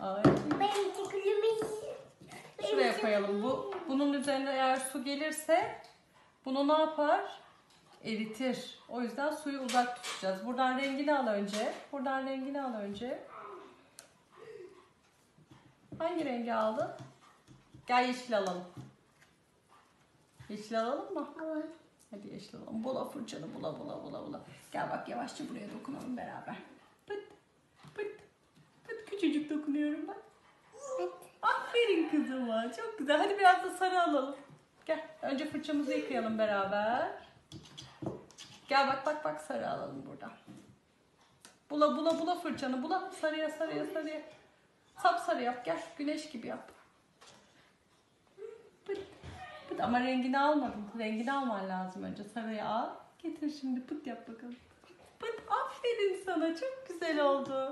Ay. Şuraya koyalım. Bu bunun üzerine eğer su gelirse bunu ne yapar? Eritir. O yüzden suyu uzak tutacağız. Buradan rengini al önce. Buradan rengini al önce. Hangi rengi aldın? Gel yeşil alalım. Yeşil alalım mı? Hadi yeşil alalım. Bula fırçanı bula bula bula bula. Gel bak yavaşça buraya dokunalım beraber. Küçücük dokunuyorum bak. Aferin kızıma. Çok güzel. Hadi biraz da sarı alalım. Gel. Önce fırçamızı yıkayalım beraber. Gel bak bak bak sarı alalım buradan. Bula bula bula fırçanı. Bula sarıya sarıya sarıya. Sap sarı yap. Gel. Güneş gibi yap. Pıt, pıt. Ama rengini almadın. Rengini alman lazım önce. Sarıyı al. Getir şimdi pıt yap bakalım. Pıt. Aferin sana. Çok güzel oldu.